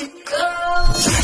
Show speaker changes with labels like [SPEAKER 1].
[SPEAKER 1] to go.